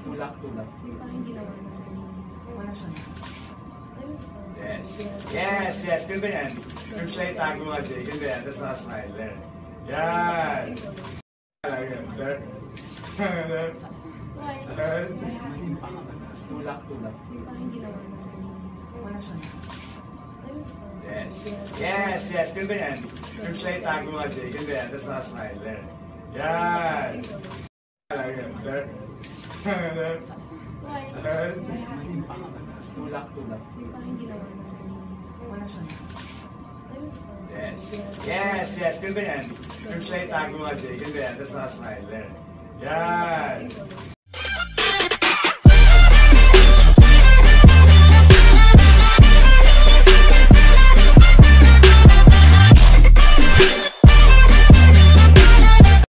Tulak, tulak. Wala siya. Yes. Yes, yes. Ganda yan. Yung slight tago nga, Jay. Ganda yan. Tapos nakasmile. There. Yan. Tulak, tulak. Wala siya. Yes. Yes. Ganda yan. Yung slight tago nga, Jay. Ganda yan. Tapos nakasmile. There. Yan. Tulak, tulak. Wala siya. Yes. Yes, yes. Ganda yan. Yung slight tago nga, Jay. Ganda yan. Tapos nakasmile. There. Yan.